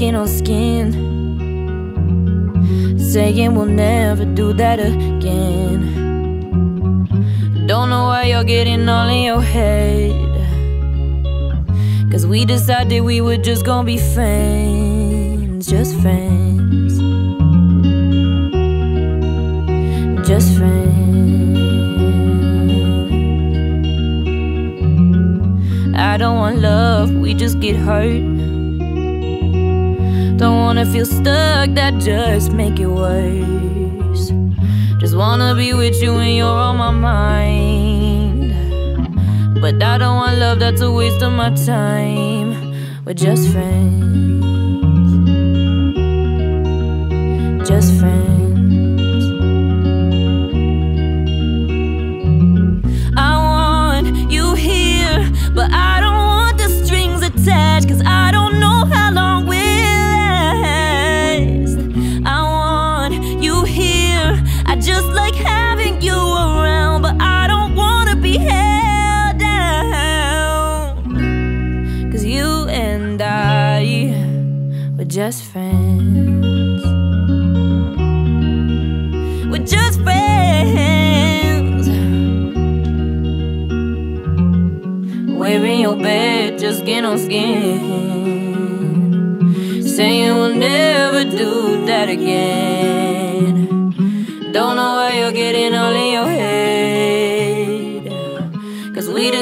skin on skin. Saying we'll never do that again. Don't know why you're getting all in your head. Cause we decided we were just gonna be friends, just friends. Just friends. I don't want love, we just get hurt. Wanna feel stuck, that just make it worse. Just wanna be with you when you're on my mind. But I don't want love that's a waste of my time. We're just friends. Just friends. Here. I just like having you around, but I don't wanna be held down. Cause you and I, we're just friends. We're just friends. We're in your bed, just skin on skin. Saying we'll never do that again.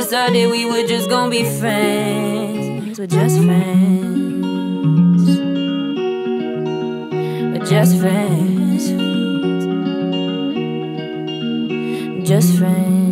Decided we were just gonna be friends. We're just friends. We're just friends. Just friends.